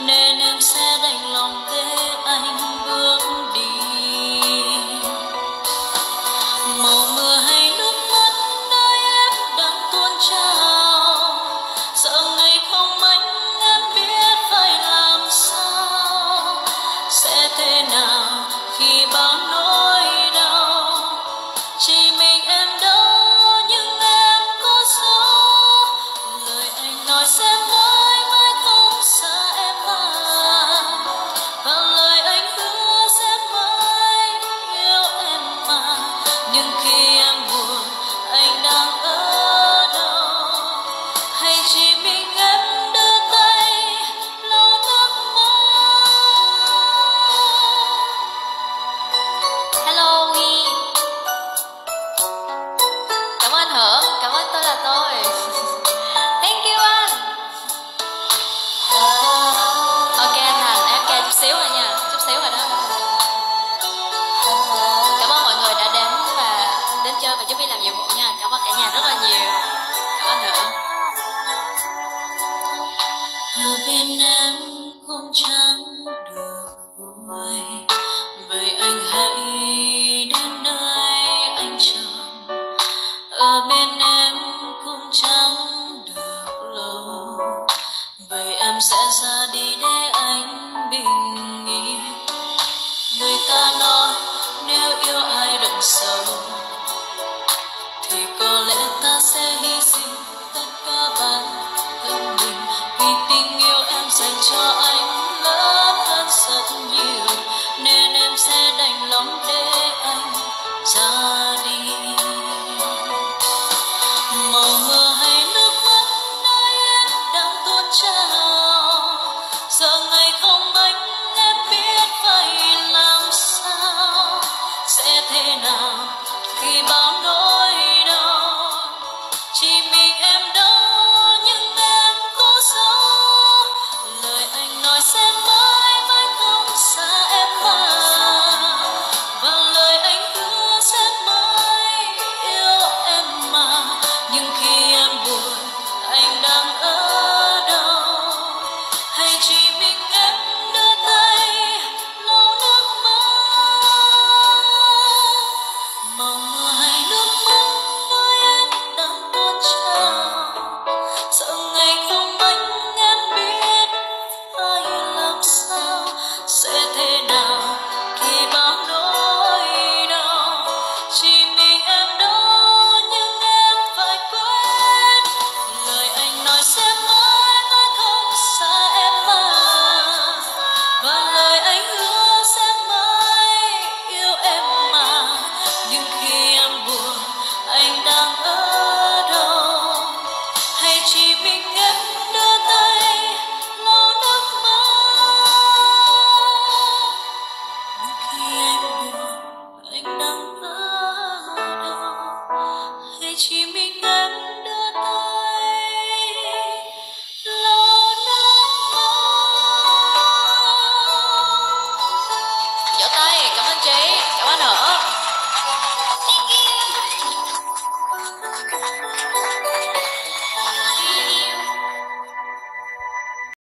nên em sẽ đành lòng để anh bước đi. Màu mưa hay nước mắt nơi em đang tuôn trào sợ ngày không anh em biết phải làm sao, sẽ thế nào khi bao nỗi bên em không tránh được vui vậy anh hãy cho anh